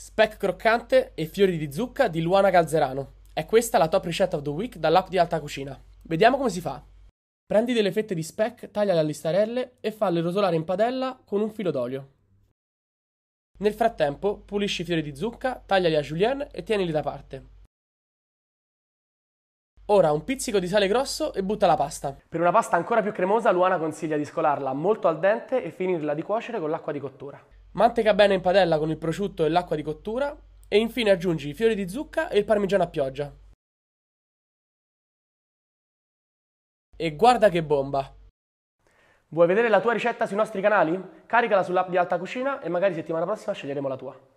Speck croccante e fiori di zucca di Luana Calzerano. È questa la top ricetta of the week dall'app di Alta Cucina. Vediamo come si fa. Prendi delle fette di speck, tagliale a listarelle e falle rosolare in padella con un filo d'olio. Nel frattempo, pulisci i fiori di zucca, tagliali a julienne e tienili da parte. Ora un pizzico di sale grosso e butta la pasta. Per una pasta ancora più cremosa, Luana consiglia di scolarla molto al dente e finirla di cuocere con l'acqua di cottura. Manteca bene in padella con il prosciutto e l'acqua di cottura e infine aggiungi i fiori di zucca e il parmigiano a pioggia. E guarda che bomba! Vuoi vedere la tua ricetta sui nostri canali? Caricala sull'app di Alta Cucina e magari settimana prossima sceglieremo la tua.